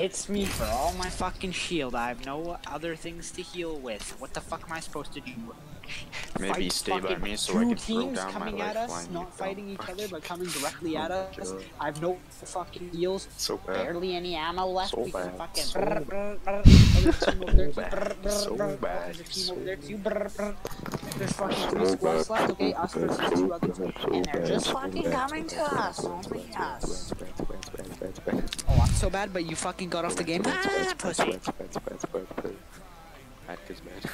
hits me for all my fucking shield. I have no other things to heal with. What the fuck am I supposed to do? Maybe Fight stay by me so I can throw down my coming at us, not fighting each other, but coming directly at Oh us. God. I have no fucking heals. So bad. Barely any ammo left So bad. fucking So brr, brr, brr. There's a team over there too. bad. Brr, brr, So bad. So over there too. Brr, brr. There's fucking three squads left. Okay, us versus two others, and they're just fucking coming to us. Only us. So bad, but you fucking got off the game. Ah, pussy. Bad is bad.